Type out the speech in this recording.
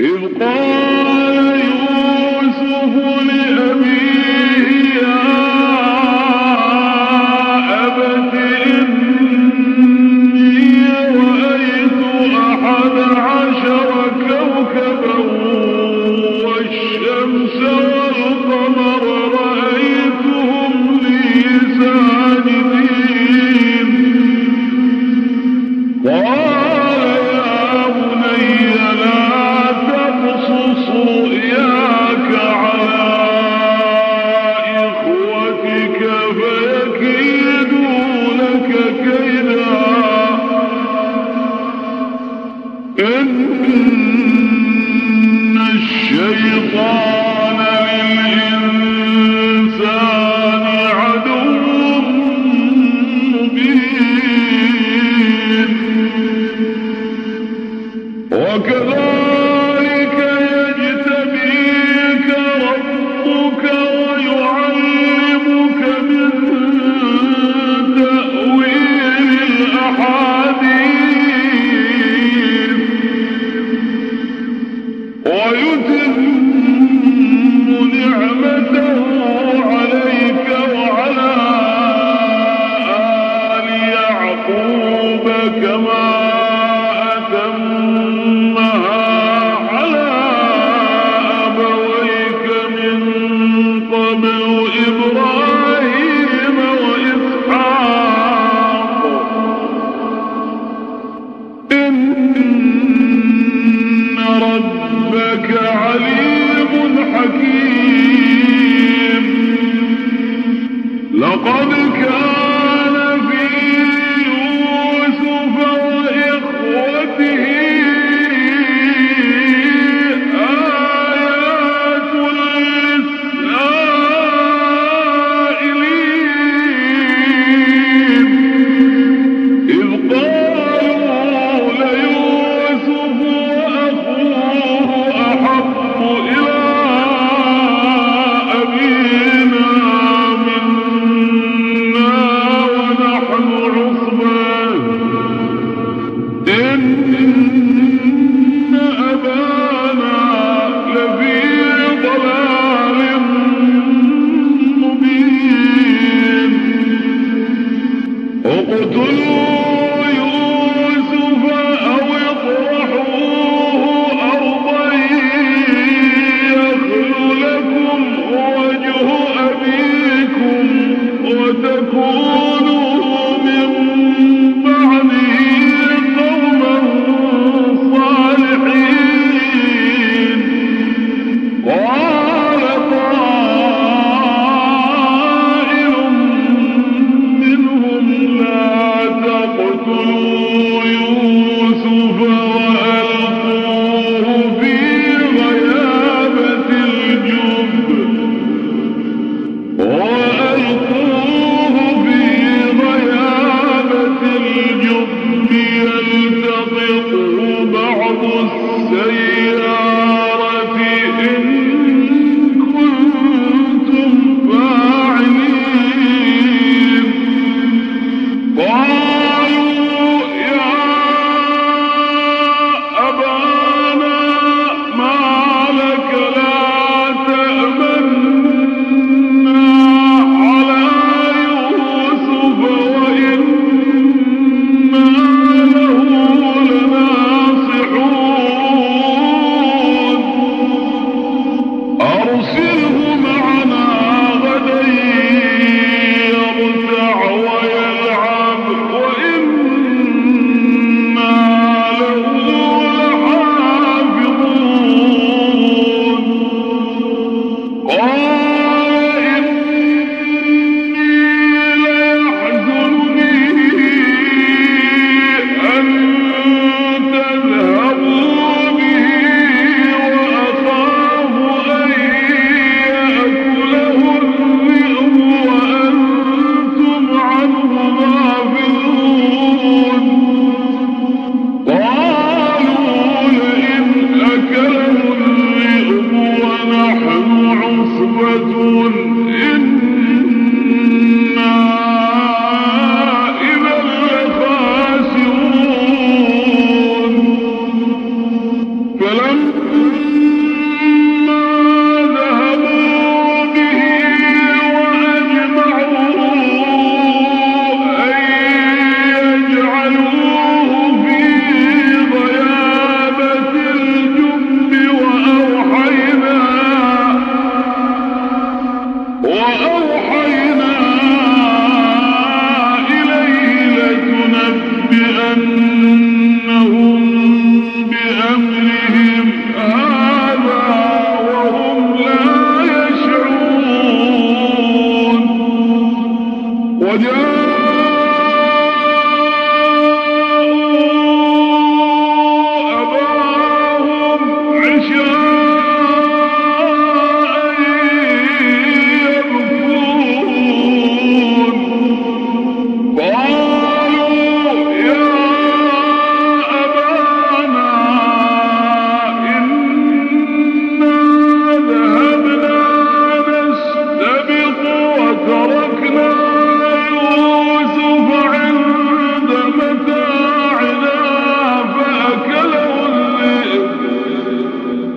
إذ قال يوسف لأبيه يا أبت إني رأيت أحد عشر كوكبا والشمس والقمر رأيتهم لي ساجدين. Gordon Thank you. Thank you.